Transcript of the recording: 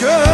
good.